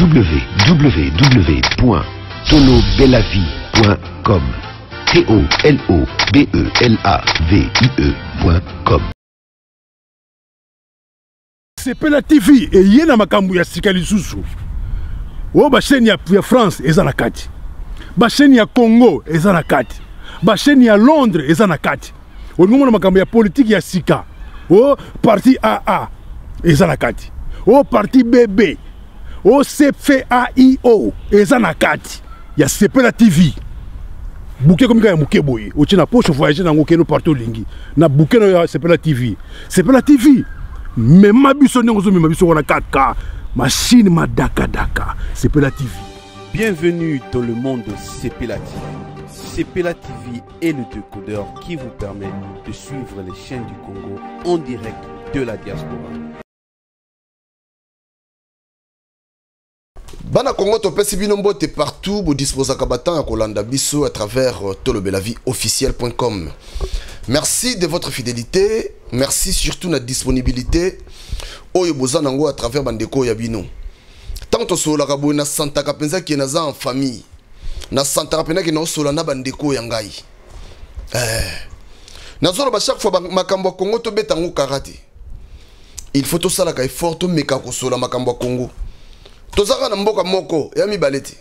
www.tolobelavie.com t o l o b e l a v i ecom sepela tv eye na makambo ya sika lisusu oyo basheni ya, ya france eza na kati basheni ya congo eza na kati basheni ya londres eza na kati olingi omona makambo ya politiki ya sika o oh, parti aa eza na kati o oh, parti bb o oh, cfaio eza na kati ya sepela tv buke ekomi kaka ya moke boye otye na poche voyage na yango okende parti olingi na buke na yo ya sepela tv sepela tv mema biso ndenge ozomema biso wana kaka mashine madakadaka sepela tv bienvenue dans le monde sepela tv sepela tv et le décodeur qui vous permet de suivre les chaînes du Congo en direct de la diaspora. bana congo topesi bino mbote partout bodisposaka batemp ya kolanda biso à travers euh, tolobelavi officiel.com merci de votre fidélité merci surtout na disponibilité oyo boza nango à travers bandeko ya bino ntango tosololaka boye nasantaka mpenza ke naza en famille nasantaka mpenza ke naosolola na bandeko ya ngai eh. nazoloba chaque fois makambo ya kongo tobeta yango kara te il faut tosalaka effort tomeka kosolola makambo ya kongo tozalaka na mboka moko ya mibale te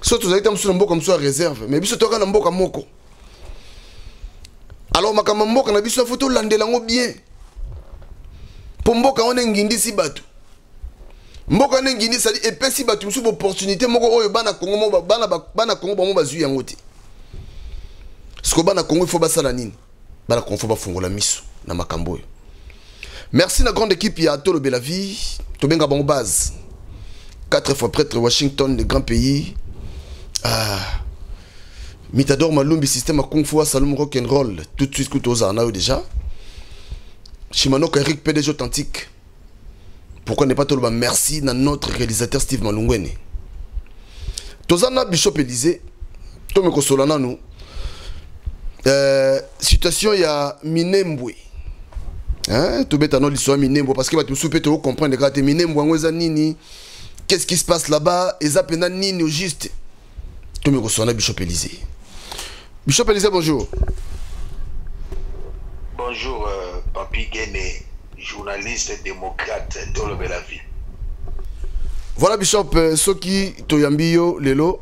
so tozali ta mosusu na mboka mosusu ya réserve mais biso toyaka na mboka moko alors makambo ya mboka na biso ya fo tolandela yango bien mpo mboka wana engindisi bato mboka nde ngindi sali epesi bato mosusu baopportunité moko oyo bana kongo bana, bana kongo bango bazwi yango te siko bana kongo ifo basala nini bana kongo fo bafungola miso na makambo oyo merci na grande équipe ya tolobela vie tobenga bango base 4 fois prêtre washington le grand pays ah. mitador malumbi système ya kung fu asalum rock and roll tout de suite kutu ozala na yo déjà shimanoka eric pdg authentique pourquoi ne pas toloba merci na notre réalisateur steve malungwene toza na bishop élysée tomi kosola nanu euh, situation ya minembwe hein? tobeta no liso ya minembwe parce que bato mosusu mpe tokocomprendre kaka te minembwe yango eza nini qu'est ce qui se passe là-bas eza mpena nini au juste to me kosona bishop Elysée bishop Elysée bonjour bonjour euh, papi Gene journaliste démocrate la vie voilà bishop euh, soki toyambi yo lelo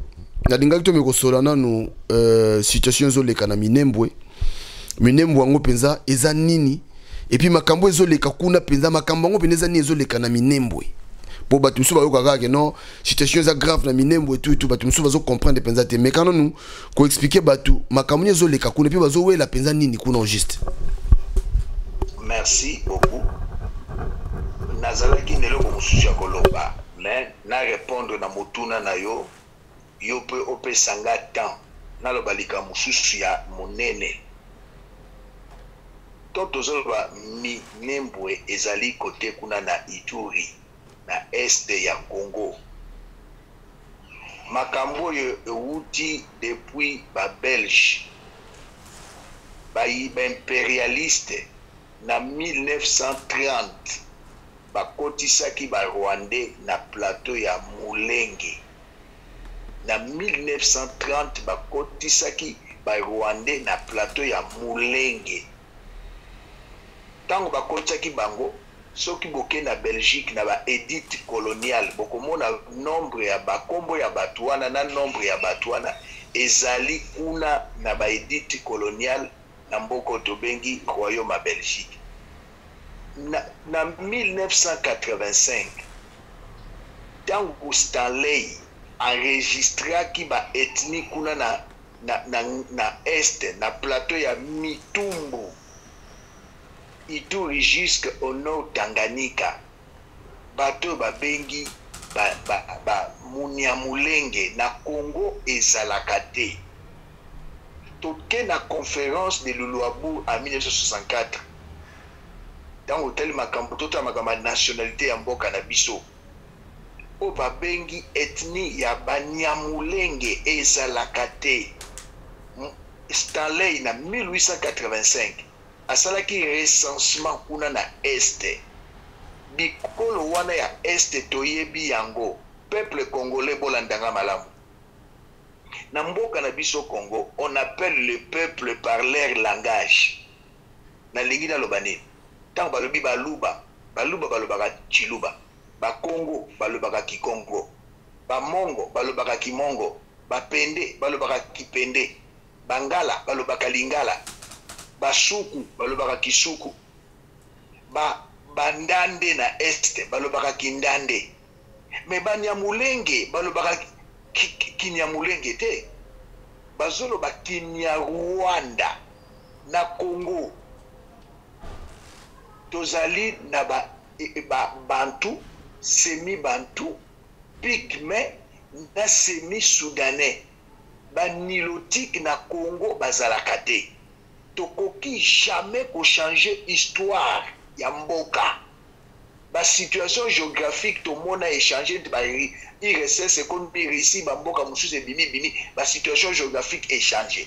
nalingaki to me kosola nanu euh, situation ezoleka na minembwe minembwe yango mpenza eza nini epuis makambo ezoleka kuna mpenza makambo yango mpenza eza nini ezoleka na minembwe mpo bato mosusu bayokaka kaka no situation eza grave na minembo etu etu bato mosusu bazocomprendre mpenza te mekana nu koexplike bato makambo nini ezoleka kuna mpe bazowela mpenza nini kuna au juste merci beaucoup nazalaki na eloko mosusu ya koloba mais na répondre na motuna na yo yo mpe opesa nga temps naloba likambo mosusu ya monene to tozoloba minembwe ezali kote kuna na ituri na Est ya Congo. Makambo oyo ewuti depuis ba Belges ba imperialistes na 1930 bakotisaki ba Rwandais na plateau ya Mulenge. Na 1930 bakotisaki ba Rwandais na plateau ya Mulenge. Tango bakotisaki bango. Soki boke na Belgique na ba edite coloniale bokomona nombre ya ba kombo ya batu wana na nombre ya batu wana ezali kuna na ba edite coloniale na mboka oyo tobengi Royaume ya Belgique. Na 1985 tango Stanley enregistraki ba ethnies kuna na na na est na plateau ya Mitumbu, Ituri jusque au nord Tanganyika bato oyo babengi ba, ba, ba munyamulenge na Congo ezalaka te. Toke na conference de Luluabourg en 1964 ntango otali makambo totala makambo ya nationalité ya mboka na biso oyo babengi ethnie ya Banyamulenge ezalaka te. Stanley na 1885 asalaki recensement kuna na est bikolo wana ya est toyebi yango peuple congolais bolanda nga malamu na mboka na biso congo on appelle le peuple par leur langage nalingi naloba nini ntango balobi baluba baluba balobaka chiluba bakongo balobaka kikongo bamongo balobaka kimongo bapende balobaka kipende Bangala balobaka lingala, Basuku balobaka kisuku, ba bandande na est balobaka kindande, me banyamulenge balobaka kinyamulenge te, bazoloba kinyarwanda. Na Congo tozali na ba ba bantu, semi bantu, pygme na semi soudanais. Ba nilotique na Congo bazalaka te. Tokoki jamais ko changer histoire ya mboka. Ba situation geographique tomona e changer neti ba URSS ekomi Russie ba mboka mususu ebimi bimi ba situation geographique e changer.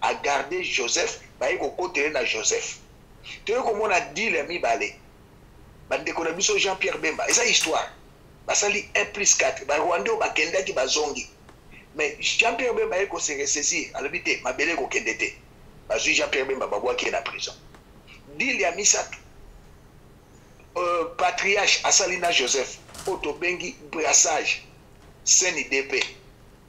a garde joseph baye kokotele na joseph toye komona dile ya mibale bandeko na biso jean pierre bemba eza histoire basali 1 plus 4 barwande oyo bakendaki bazongi mais jean pierre bemba ye kose ressaisir alobi te mabele ekokende te bazwi jean pierre bemba babwaki ye na prison dile ya misato euh, patriarche asali na joseph oyo tobengi brassage seni dp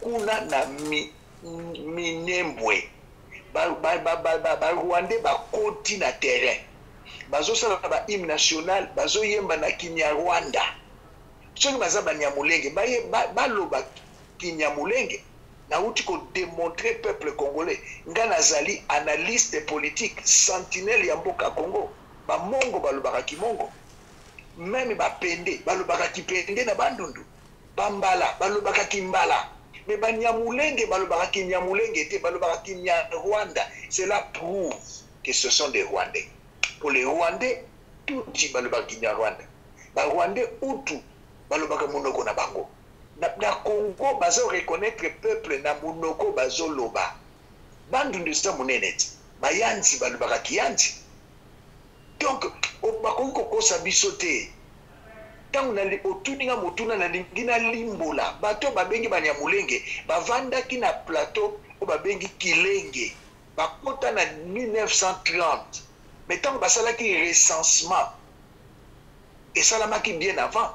Kuna na mi, Minembwe ba, ba, ba, ba, ba, ba Rwandais bakoti na terrain bazosala na ba hymne national bazoyemba na Kinyarwanda. Soki baza Banyamulenge baye ba, baloba Kinyamulenge. Nauti ko demontrer peuple congolais, nga nazali analyste politique, sentinelle ya mboka Congo. Ba Mongo balobaka Kimongo, meme ba Pende balobaka Kipende na Bandundu. Bambala balobaka kimbala mais banyamulenge balobaka kinyamulenge te balobaka kinyarwanda cela prouve que ce sont des rwandais pour les rwandais tutsi balobaka kinyarwanda ba rwandais utu balobaka monoko na bango na, na congo bazo reconnaître peuple na monoko bazoloba bandundu eza monene te bayanzi balobaka kiyanzi donc bakoki kokosa biso te ntango otuni nga motuna nalingi nalimbola bato oyo babengi banyamulenge bavandaki na plateau oyo babengi kilenge bakota na 1930 me ntango basalaki recensement esalamaki bien avant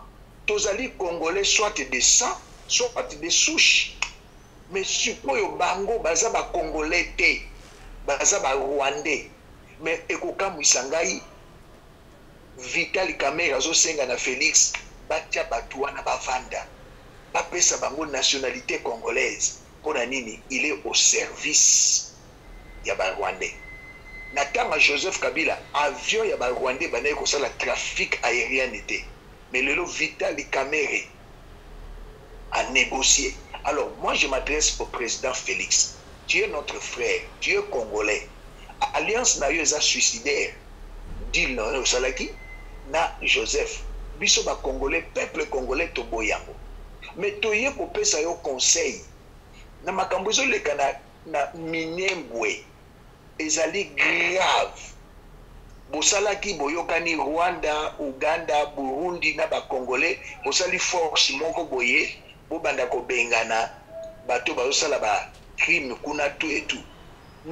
tozali congolais soit de sang soit de souche me sikoyo bango baza bacongolais te baza barwandais mais ekokamwisa ngai vital kamere azosenga na félix batya bato wana bavanda bapesa bango nationalité congolaise mpo na nini il est au service ya barwandais na ntango ya joseph kabila avion ya barwandais bandaki kosala trafic aérienne te mais lelo vitali kamere à negocier alors moi je m'adresse au président Félix tu es notre frère tu es congolais alliance na yo eza suicidaire deal na yo osalaki na Joseph biso ba congolais peuple congolais toboyi yango mais toye kopesa yo conseil na makambo ezoleka na, na minembwe Ezali grave. Bosalaki boyokani Rwanda, Ouganda, Burundi na ba congolais bosali force moko boye bobanda kobengana bato bazosala ba crime kuna tout et tout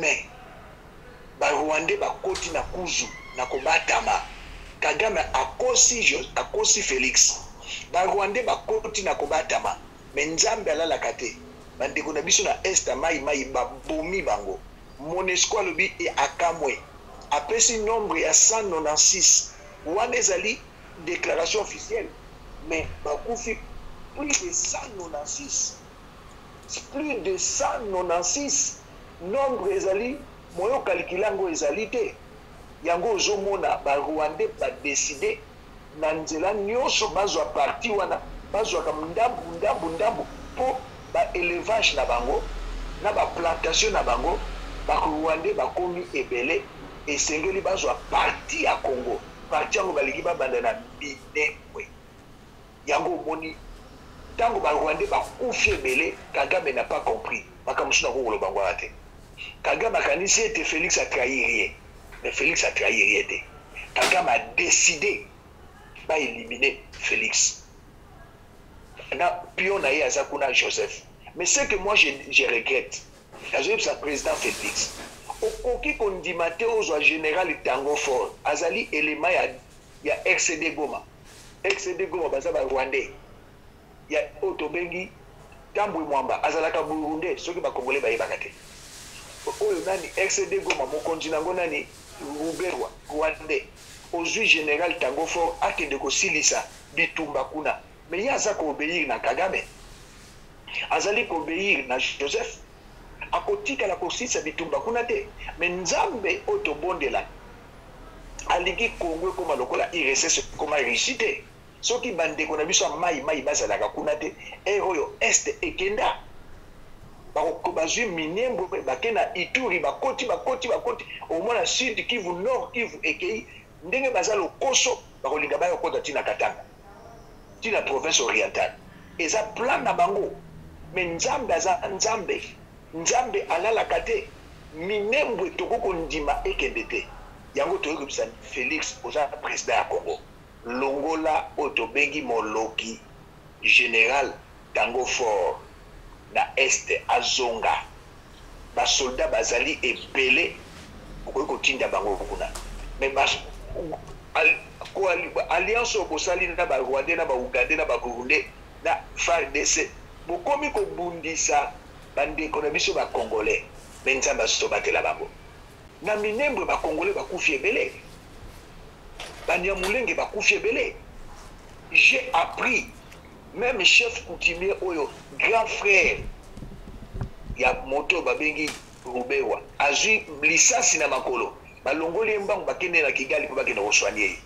mais ba rwandais bakoti na kuzu na kobatama Kagame akosi, akosi Felix ba rwandais bakoti na kobatama mais nzambe alalaka te bandeko na biso na est ya mai mai babomi bango monesco alobi e akamwe apesi nombre ya 196 wana ezali déclaration officielle mais bakufi plus de 196 plus de 196 nombre ezali moyo kalikila yango ezali te yango ozomona barwandais badeside na nzela nionso bazwa parti wana bazwaka ndambu ndambu ndambu po ba elevage na bango na ba plantation na bango ba ruandais bakomi ebele esengeli bazwa parti ya congo parti yango balingi babanda na minembwe yango omoni ntango ba ruandais bakufi ebele kagame na pas compris makambo mosusu nakokoloba yango wana te kagame akanisi ete felix atrahir ye Mais Felix a trahir ye te. Kagame a décidé ba éliminer Felix. Na pion na ye aza kuna Joseph. Mais ce que moi je, je regrette, nazoyebisa président Felix, okoki kondima te ozwa général Tango Ford, azali élément ya, ya RCD Goma. RCD Goma baza ba Rwandais. ya oyo tobengi Tambwe Mwamba azalaka Burundais soki ba Congolais bayebaka te oyo nani RCD Goma mokonzi nango nani Ruberwa Rwandais ozwi general Tango Fort akende kosilisa bitumba kuna mais ye aza ko obeir na Kagame azali ko obeir na Joseph akotikala kosilisa bitumba kuna te mais Nzambe oyo tobondela alingi Congo ekoma lokola URSS ekoma Russie te soki bandeko na biso ya mai mai bazalaka kuna te ere oyo est ekenda bazwi minembwe bake na ituri bakoti bakoti bakoti omona sud kivu nord kivu ekei ndenge baza lokoso bakolinga baya kokota ntina katanga ntina province orientale eza plan na bango me nzambe aza nzambe nzambe alalaka te minembwe tokoki kondima ekende te yango toyokebisa felix oza president ya congo Longola oyo tobengi moloki general Tango Fort na Est azonga, ba soldats bazali ebele okoki kotinda bango kuna mais ba alliance oyo bosali na ba Rwandais na ba Ougandais na ba Burundais na FARDC bokomi kobundisa bandeko na biso ba Congolais mais Nzambe azobatela bango na Minembwe ba Congolais bakufi ebele banyamulenge bakufi ebele j'ai appris même chef coutumier oyo grand frère ya moto babengi rubewa azwi lisasi na makolo balongoli ye mbangu bakende na kigali mpo bakende kosoigne ye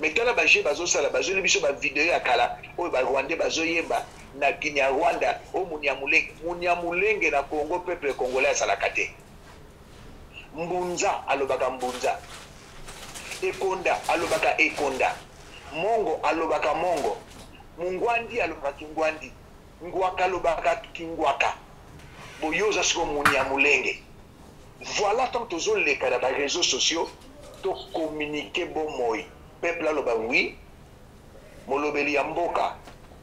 me tala baje bazosala bazweli biso bavideo ya kala oyo barwandais bazoyemba na kinyarwanda o munyamulenge munyamulenge na congo peuple congolais azalaka te Mbunza alobaka mbunza. Ekonda alobaka ekonda. Mongo alobaka mongo. Mungwandi alobaka kingwandi. Ngwaka alobaka kingwaka. Bon yo oza sikoyo munyamulenge. Voilà tant tozoleka na ba réseaux sociaux to communiquer bomoi. Peuple aloba oui. Molobeli ya mboka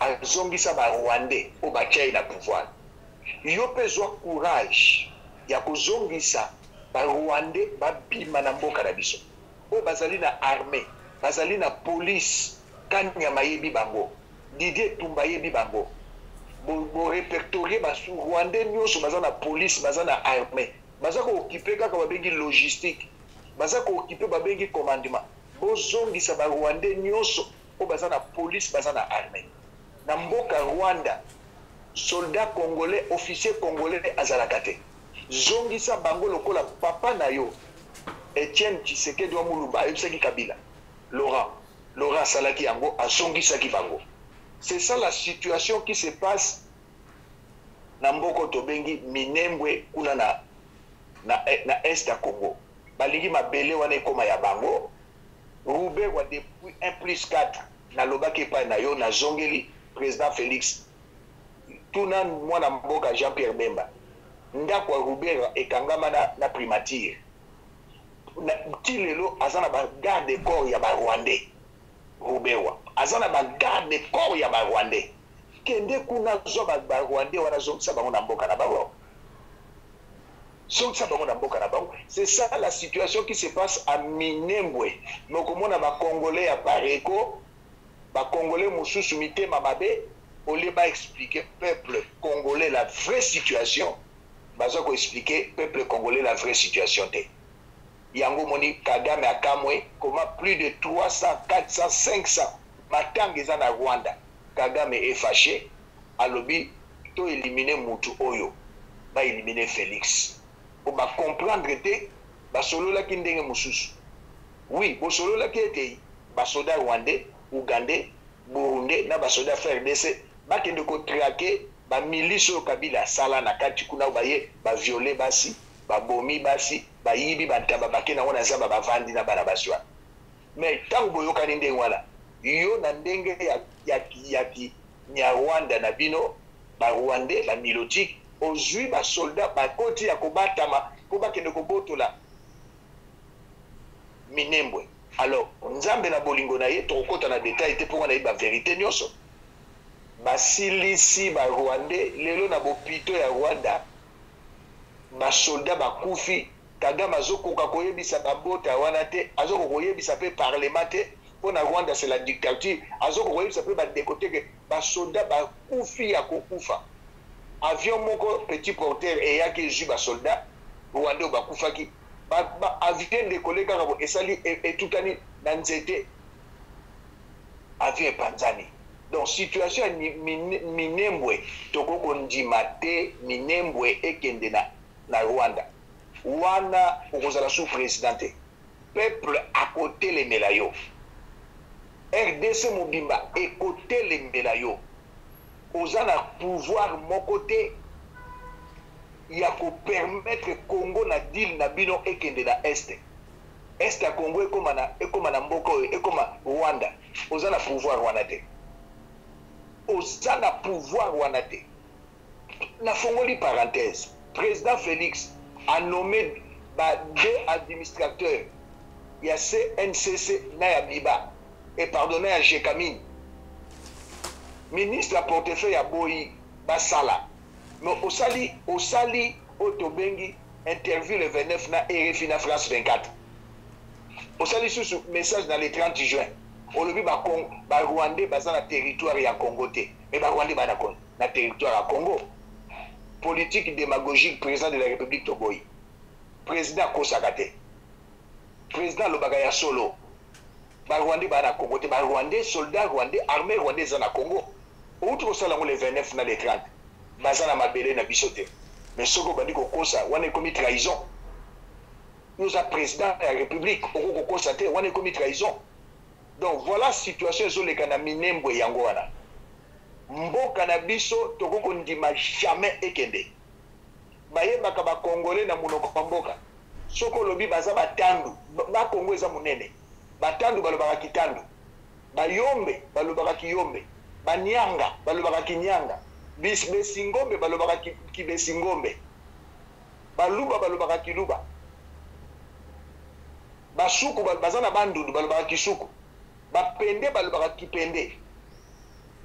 azongisa ba rwandais oyo batya ye na pouvoir yo mpe zwa courage ya kozongisa ba rwandais babima na mboka na biso oyo bazali na armée bazali na police kanyama ayebi bango didie tumba ayebi bango borepertorie bo basu rwandais nyonso baza na police baza na armée baza kookipe kaka babengi logistique baza kookipe babengi commandement bozongisa ba rwandais nyonso oyo baza na police baza na armee na mboka rwanda soldat congolais officier congolais azalaka te zongisa bango lokola papa na yo etienne tshisekedi wa mulumba ayebisaki kabila laurent laurent asalaki yango azongisaki bango c'est ça la situation qui se passe na mboko tobengi minembwe kuna na, na, na est ya congo balingi mabele wana ekoma ya bango Ruberwa depuis un plus quatre nalobaki epai na yo nazongeli president Felix tuna mwana mboka Jean Pierre Bemba ndako ya Ruberwa ekangama na, na primature ti lelo aza na ba garde de corps ya ba rwandais Ruberwa aza na ba garde de corps ya ba rwandais kende kuna zwa ba rwandais wana zongisa bango na mboka na bango zongisa bango na mboka na bango c'est ça la situation qui se passe à minembwe mais okomona bacongolais ya pareko bacongolais mosusu mitema mabe olie baexplike peuple congolais la vraie situation baza koexplike peuple congolais la vraie situation te yango omoni kagame akamwe koma plus de 300 400 500 matanga eza na rwanda kagame efashe alobi to elimine mutu oyo ba elimine Felix po ba comprendre te basololaki ndenge mosusu oui bosololaki ete basoda rwandais ougandais burundais na basoda frdc bakende kotrake bamilisi oyo kabila asala na kati kuna oyo baye baviole basi babomi basi bayibi bantaba bake nango na zamba bavandi na bana basi wana mai ntango boyokani ndenge wana yo na ndenge ya, ya, ya, ya Nyarwanda na bino ba rwandais ba milotique ozui ba soldat ba koti ya kobatama po bakende kobotola minembwe alors nzambe na bolingo na ye tokokota na detail te mpo nayebi baverité nyonso basilisi ba rwandais lelo na bopito ya rwanda basoldat bakufi Kagame azo koka koyebisa ba bota wana te, azo ko koyebisa pe parlement te, po na Rwanda c'est la dictature, azo ko koyebisa pe ba ndeko te que ba soldats ba kufi ya ko kufa. Avion moko petit porteur eyaki ezui ba soldats rwandais oyo ba kufaki, ba ba avion decolle kaka bo esali etutani na nzete, avion epanzani. Donc situation ya Minembwe toko ko ndima te Minembwe ekende na na Rwanda wana okozala sous president te peuple akotelemela yo rdc mobimba ekotelemela yo oza na pouvoir moko te ya kopermettre congo na deal na bino ekende na este este ya congo ekoma na, ekoma na mboka oyo ekoma rwanda oza na pouvoir wana te oza na pouvoir wana te Na fongoli parenthèse. Président Félix a nommé ba deux administrateurs ya CNCC na ya Biba et pardon na ya Jekamin. Ministre ya portefeuille ya Boyi basala. Mais osali osali oyo tobengi interview le 29 na RFI na France 24. Osali susu message na le 30 juin. olobi barwandais baza na territoire ya congo te me barwandais bana congo na territoire ya congo politique démagogique président de la république toboyi président akosaka te président alobaka ya solo barwandais baa na congo te barwandais soldat rwandais armée rwandais eza na congo outi kosala yango le 29 na le 30 baza na mabele na biso te mais soki obandi kokosa wana ekomi trahison yo oza président ya république okoki kokosa te wana ekomi trahison Donc voilà situation ezo leka na Minembwe yango wana. Mboka na biso toko ko ndima jamais ekende. Bayebaka ba Congolais na munoko pa mboka. Soko lobi baza batandu, ba Congo eza munene. Batandu balobaka kitandu. Bayombe balobaka kiyombe. Banyanga balobaka kinyanga. Bis besingombe balobaka kibesingombe. Baluba balobaka kiluba. Basuku baza na bandundu balobaka kisuku. Bapende balobaka kipende.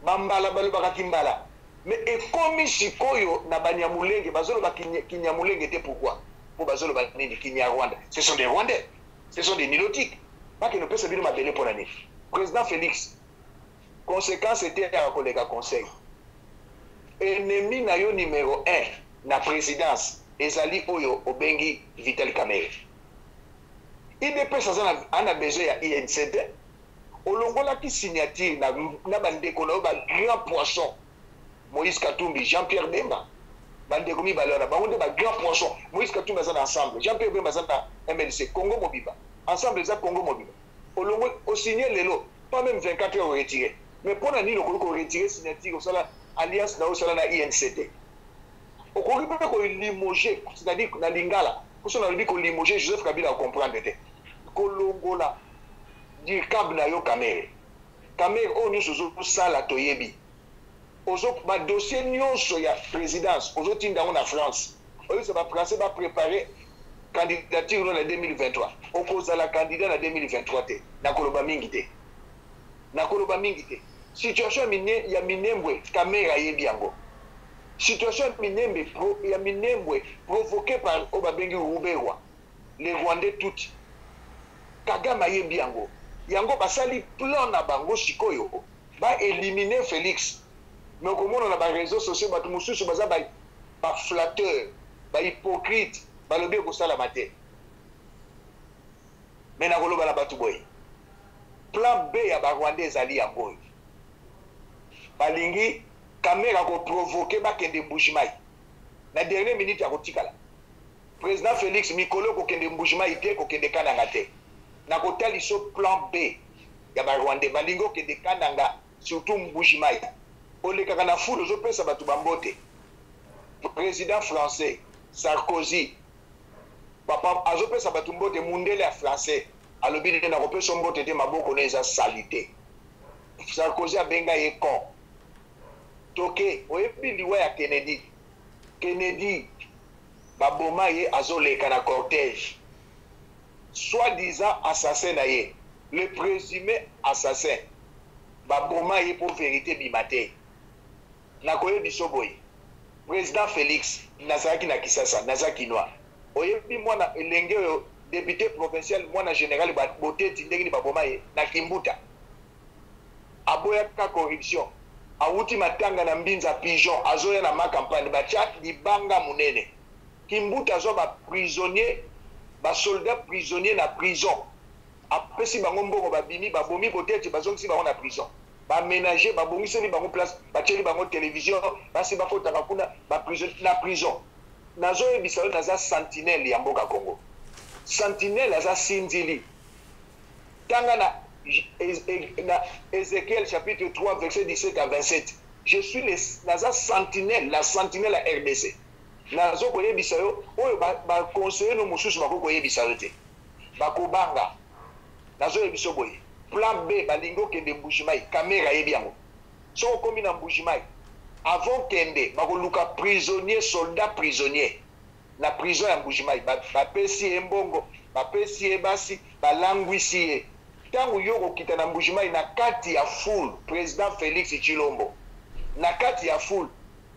Bambala balobaka kimbala. Me ekomi sikoyo na banyamulenge bazoloba kinyamulenge te pourquoi? Po bazoloba nini kinyarwanda. Ce sont des rwandais. Ce sont des nilotiques. Bakende opesa bino mabele pona nini? President Felix consequence eteyaka koleka conseil ennemi na yo numero 1 na présidence ezali oyo obengi vital kamere idps aza na besoin ya inc te olongolaki signature na, na bandeko na yo bagrand poisson moïse katumbi jean pierre bemba bandeko mibale wana bango nde bagrand poisson moïse katumbi aza na ensemble jean pierre bemba aza na mlc congo mobimba ensemble eza congo mobimba olongwe o signe lelo pas meme 24 heures o retire mais mpo na nini okoki ko retire signature osala alliance na yo osala na inct okoki mpe kolimoge c'est-à-dire na lingala mposo nalobi kolimoge joseph kabila okomprendre te kolongola dircab na yo kamere kamere oyo nyonso ozosala toyebi ozo ba dossier nionso ya presidence ozo tinda yango na France oyebisa ba français ba préparer candidature no na 2023 okozala candidat na 2023 te nakoloba mingi te nakoloba mingi te situation mine, ya minembwe kamera ayebi yango situation minembe pro, ya minembwe provoqué par oyo babengi ruberwa les rwandais tuti kagame ayebi yango yango basali plan na bango sikoyo ba eliminer Felix mais okomona na ba réseaux sociaux bato mosusu baza ba, ba flatteur ba hypocrite balobi ekosalama te mais nakoloba na bato boye plan B ya ba Rwanda ezali yango oyo balingi kamera koprovoke bakende mbujimai na dernier minute ya kotikala President Felix mikolo kokende Mbujimayi te kokende Kananga te nakotaliso plan B ya ba Rwandais balingi okende Kananga surtout Mbujimayi olekaka na foule ozopesa bato bambote president français Sarkozy papa azopesa bato mbote mundele ya français alobi nde nakopesa mbote te maboko na eza salite Sarkozy abenga ye con toke oyebi liwa ya Kennedy Kennedy Baboma ye azo leka na cortège. Soit disant assassin na ye. Le presume assassin. Baboma ye po verite ebima te. Nako yebisa yo boye. President Felix nazalaki na Kisasa naza kinois. Oyebi mwana elenge oyo depute provincial mwana general Boteti ndenge nini baboma ye? Na Kimbuta. aboya kaka corruption awuti matanga na mbinza pigeon azoya na ma campagne batia libanga munene kimbuta azwa ba prisonnier ba soldat prisonnier na prison apesi bango mbongo babimi babomi boteti bazongisi bango na prison bamenage babongiseli bango place batieli bango television basi bafotaka kuna ba prison na prison nazoyebisa yo naza sentinelle ya mboka congo sentinelle aza sinzili Tanga na, na Ezekiel chapitre 3 verset 17 à 27. Je suis le, naza sentinelle, la sentinelle ya RDC. Nazo koyebisa yo oyo ba, ba conseiller no mosusu bako koyebisa yo te. Bakobanga. Nazo yebisa boye. Plan B balingi okende Mbujimai, kamera yebi yango. Soki okomi na Mbujimai, avant kende bakoluka prisonnier, soldat prisonnier. na prison ya Mbujimayi, bapesi ye mbongo, bapesi ye basi, balangwisi ye. Tango yo okokita na Mbujimayi na kati ya foule, president Felix Tshilombo, na kati ya foule,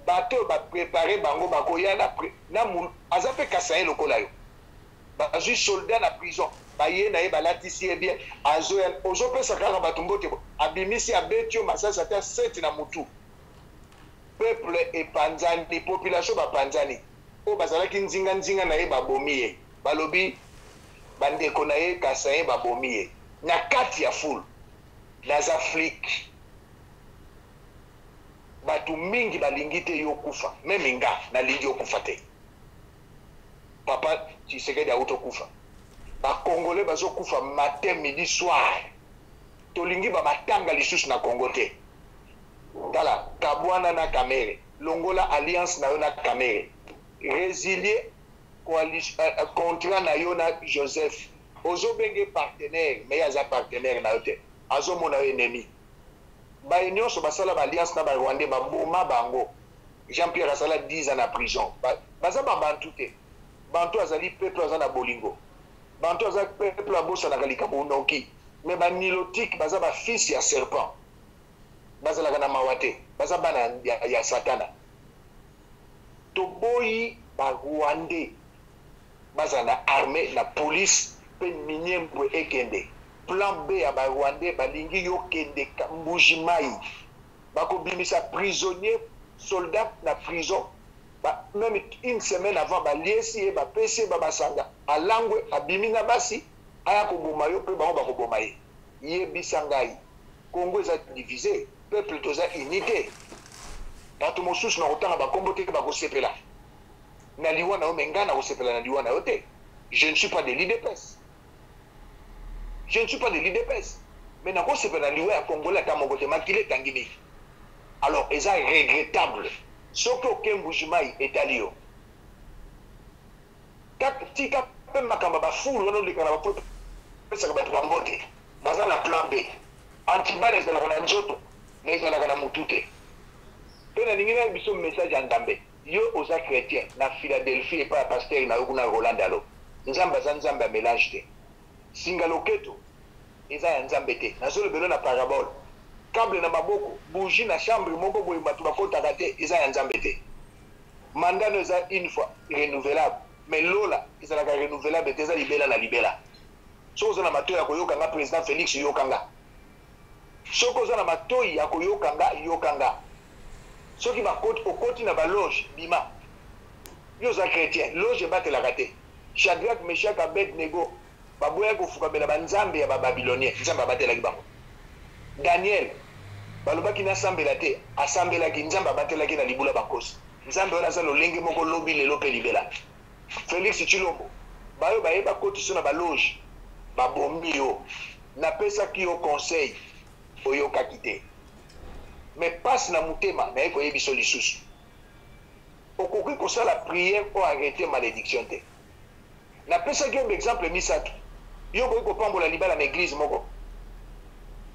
bato oyo ba preparer bango bakoya na na aza mpe Kasaïen lokola yo. Bazwi soldat na prison, baye na ye balatisi ye bien, azoya, ozopesa kaka bato mbote boye, abimisi abeti yo masasi ata 7 na mutu. peuple epanzani population bapanzani oyo bazalaki nzinga nzinga na ye babomi ye balobi bandeko na ye kasaye babomi ye na kati ya fulu naza flike bato mingi balingi te yo okufa meme nga nalingi okufa te papa tshisekedi auti okufa bakongole bazokufa matin midi soir tolingi bamatanga lisusu na congo te Tala kabuana na kamere longola alliance na yo na kamere resilie euh, contrat na yo na joseph ozobenge partenaire mais aza partenaire na yo te azomona yo enemi baye nyonso basala baalliance na barwandais baboma bango jean pierre asala 10 ans na prison baza babantu te bantu azali peuple aza na bolingo bantu aza peuple abosanaka likambo noki mais banilotike baza bafils ya serpent bazalaka na mawa te baza bana ya, ya, ya satana toboyi barwandais bazala na armée na police mpe miniembwe ekende plan b ya barwandais balingi yo kende mbuji mai bakobimisa prisonnier soldat na prison ba, même une semaine avant baliesi ye bapesi ye babasanga alangwe abimi na basi aya koboma yo mpe bango bakoboma ye yebisa ngai Congo eza divise, peuple toza uni te. Bato mosusu na kotanga bakombo te bakosepela na liwa na yo, me ngai nakosepela na liwa na yo te. Je ne suis pas de l'IDPS. Je ne suis pas de l'IDPS. Mais nakosepela na liwa ya Congolais ata moko te, makila etangi nini? Alors eza regrettable soki oke Mbujimayi etali yo. Tika pe makambo ya ba foule wana oleka na ba poto pesaka bato ba mbote baza na plan B antibale ezalaka na nzoto mais ezalaka na mutu te pe na lingi na biso message ya nzambe yo oza chretien na Philadelphie epa ya pasteur na yo kuna Roland Dalo nzambe aza nzambe ya melange te singa loketo eza ya nzambe te nazolobelo na parabole cable na maboko bougie na chambre moko boye bato bakotaka te eza ya nzambe te mandat no eza une fois renouvelable mais lola ezalaka renouvelable te eza libela na libela soki oza na matoi ya koyoka nga président félix yoka nga soki oza na matoi ya koyoka nga yoka nga soki okoti na baloge bima yo oza chrétien loge ebatelaka te shadrach meshak abed nego Baboyaki kofukamela banzambe ya ba-Babilonien, Nzambe abatelaki bango. Daniel, balobaki nasambela te, asambelaki, Nzambe abatelaki ye na libula bankosi. Nzambe wana aza lolenge moko lobi, lelo mpe libela. Felix Tshilombo, bayo baye bakotisi yo na ba-loge, babombi yo. Napesaki yo conseil, oyokaki te. Mais pasi na motema, naye koyebisa yo lisusu. Okoki kosala prière o arreter malediction te. napesaki yo baexemple misato yo okoki kopambola libala na eglize moko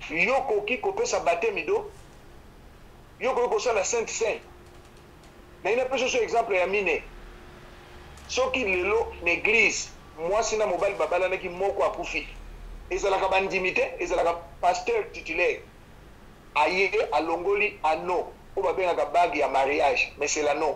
yo okoki kopesa batemi do yo okoki kosala sainte saint naye napesa so exemple ya mine soki lelo na eglize mwasi na mobali babalanaki moko akufi ezalaka bandimi te ezalaka pasteur titulaire aye alongoli ano oyo babengaka bague ya mariage mais c'est la non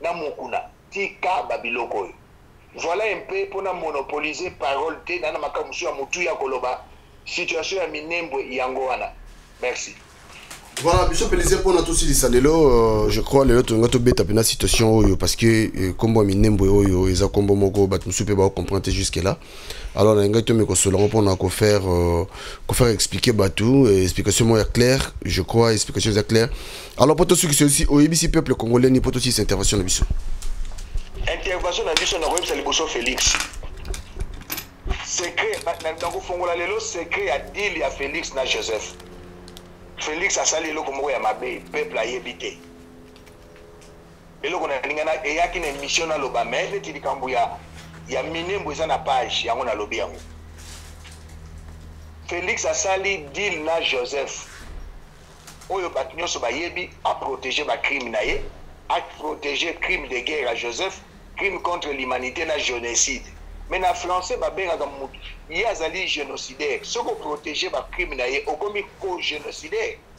na mukuna tika ba biloko oyo voilà un peu pona monopoliser parole te na na makambo mosusu ya motuya koloba situation ya minembwe yango wana merci voilà biso pelise mpona tosilisa lelo euh, je crois lelo tolinga tobeta mpena situation oyo parce que euh, nkombo ya minembwe oyo eza nkombo moko bato mosusu mpe baocomprendre te jusque là alors na ngai tomi kosolola ngo mpona kofaire euh, kofaire expliquer bato euh, explication moko ya claire je crois explication eza claire alors mpo tosukisi osi oyebisi peuple congolais ni mpo tosukisa intervention na biso intervention na biso nakoyebisa liboso félix secret nakofongola lelo secret ya deal ya félix na joseph félix asali eloko moko ya mabe peuple ayebi te eloko na ninga na eyaki na emission na loba mais neti likambo ya ya minembo eza na page yango na lobi yango Felix asali deal na Joseph oyo bato nyonso bayebi aprotege bacrime na ye aprotege crime de guerre ya joseph crime contre l'humanité na génocide mais na français babengaka motu ye azali génocidaire soki oprotege bacrime na ye okomi co-génocidaire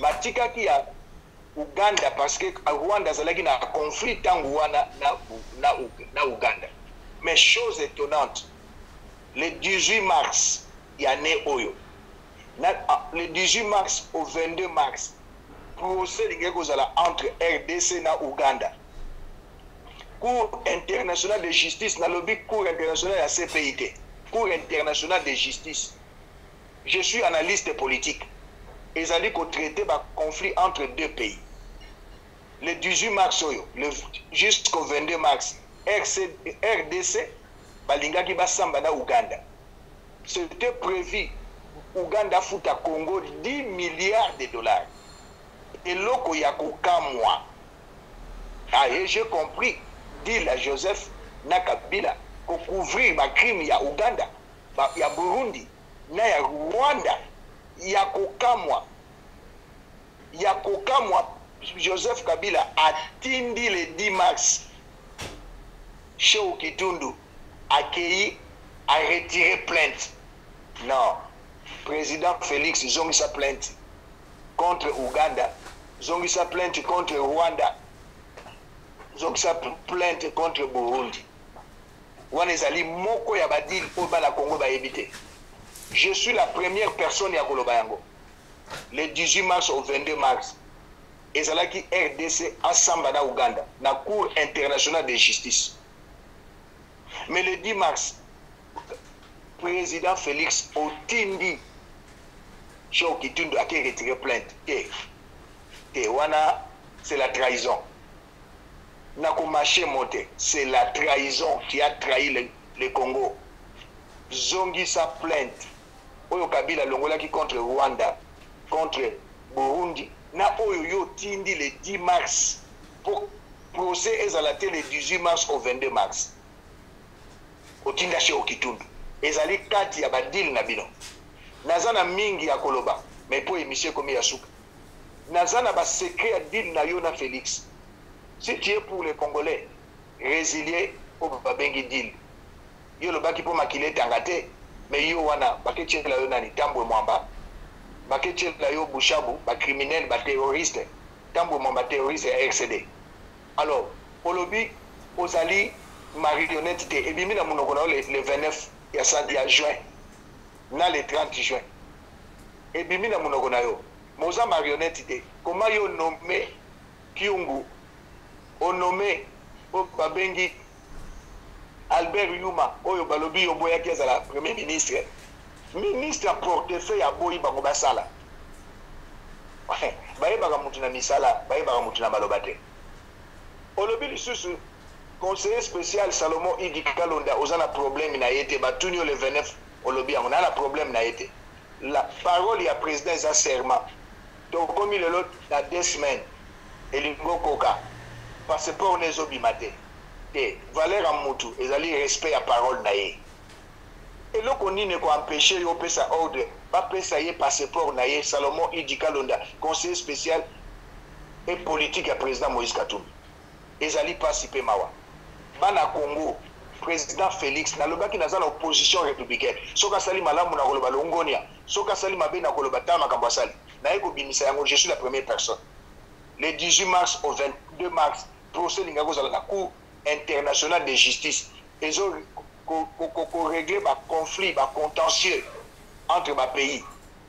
Batikaki ya Ouganda parce que Rwanda azalaki na conflit tango wana na, na, na Ouganda. Mais chose étonnante, le 18 mars ya année oyo, na, ah, le 18 mars au 22 mars, procès lingaki kozala entre RDC na Ouganda. Cour internationale de justice, nalobi Cour internationale ya CPI te, Cour internationale de justice Je suis analyste politique ezali ko traiter ba conflits entre deux pays le 18 mars oyo le jusqu'au 22 mars RC, rdc balingaki basamba na uganda c'était prévu uganda afuta congo 10 milliards de dollars eloko ya kokamwa aye ah, je compris dila joseph na kabila kocouvrir bacrime ya uganda ba ya Burundi na ya Rwanda ya kokamwa ya kokamwa Joseph Kabila atindi le 10 mars Shehu Kitundu akeyi a retire plainte non président Félix zongisa plainte contre Ouganda zongisa plainte contre Rwanda zongisa plainte contre Burundi Wana ezali moko ya ba deal oyo bana Congo bayebi te. Je suis la première personne ya koloba yango. Le 18 mars au 22 mars, ezalaki rdc asamba na uganda na cour internationale de justice mais le 10 mars président félix otindi joe kitundu ake retire plainte te te wana c'est la trahison nako mache mote c'est la trahison qui a trahi le, le Congo zongisa plainte oyo Kabila longolaki contre Rwanda contre Burundi na oyo yo tindi le 10 mars pour procès ezala te le 18 mars au 22 mars otinda chez Okitundu ezali kati ya ba deal na bino naza na mingi ya koloba mais po emission ekomi ya suka naza na ba secret ya deal na yo na Felix si tu es pour les congolais résilier oyo oh, babengi deal yo olobaki mpo makila etanga te me yo wana baketyela yo nani tambwe mwamba baketyela yo bushabu bacriminel baterroriste tambwe mwamba terroriste ya rcd alors olobi ozali marionnette te ebimi na monoko na yo le 29 ya, ya juin na le 30 juin ebimi na monoko na yo moza marionnette te koma yo nomme kiungu onome oyo babengi albert yuma oyo balobi yo boyaki azala premier ministre ministre ya portefeuille aboyi bango basala bayebaka motu na misala bayebaka motu na maloba te olobi lisusu conseiller spécial salomon idi kalonda oza na problème na ye te batuni yo le 29 olobi yango na na problème na ye te la parole ya président eza serment tokomi lelo na deux semaines elingi okoka passeport na ezobima te te valeur ya mutu ezali respect ya parole na ye eloko nini ekoempeshe yo opesa ordre bapesa ye passeport na ye salomon idi kalonda conseiller spécial et politique ya président moïse katumbi ezali pasi pe mawa bana congo president felix nalobaki naza na opposition republicaine soki asali malamu na koloba longonia soki asali mabe na koloba tala makambo asali naye kobimisa yango je suis la première personne le 18 mars au 22 mars procès elingaki kozala na cour internationale de justice ezo koregle baconflit bacontentieux entre bapays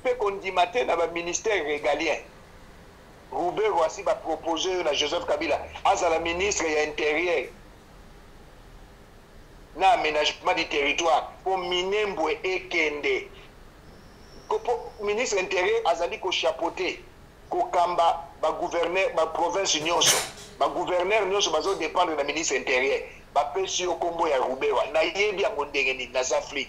mpe kondima te na ba ministère regalien rubero asi ba propose yo na joseph kabila azala ministre ya interieur na aménagement du territoire mpo minembwe ekende ministre interieur azali kochapote kokamba bagouverneur baprovince nyonso bagouverneur nyonso bazodépendre na ministre interieur bapesi yo nkombo ya rubewa nayebi yango ndenge nini naza flic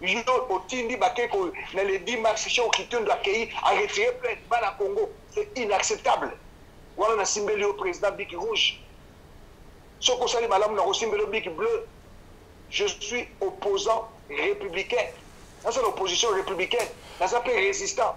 yo otindi bake ko na le 10 mars chez okitondo akei a retire plainte bana congo c'est inacceptable wana nasimbeli yo président biki rouge soki osali malamu nakosimbeli yo biki bleu je suis opposant républicain nasala opposition républicaine naza mpe résistant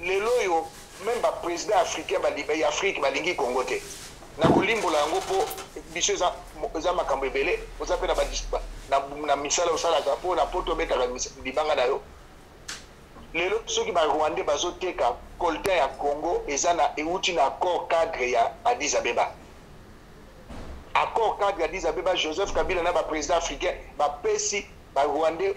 Lelo oyo meme ba president africain ya afrique balingi congo te nakolimbola yango mpo biso eza, eza makambo ebele oza mpe na, na, na misala osalaka mpo na poto obetaka libanga na yo lelo soki barwandais bazoteka colta ya congo eza na euti na accord cadre ya addis abeba accord cadre ya addis abeba joseph kabila na baprésident africain bapesi barwandais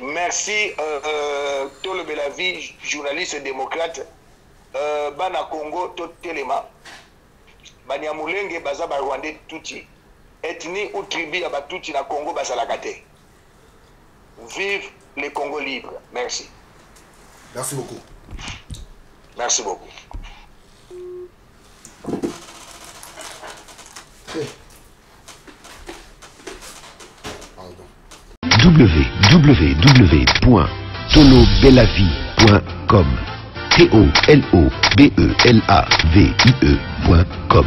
merci euh, euh, tolobela vie journaliste démocrate euh, bana congo totelema banyamulenge baza barwandais tuti ethnie ou tribu ya batuti na congo bazalaka te vive le congo libre merci merci beaucoup merci beaucoup hey. Eh. www.tolobelavie.com T-O-L-O-B-E-L-A-V-I-E.com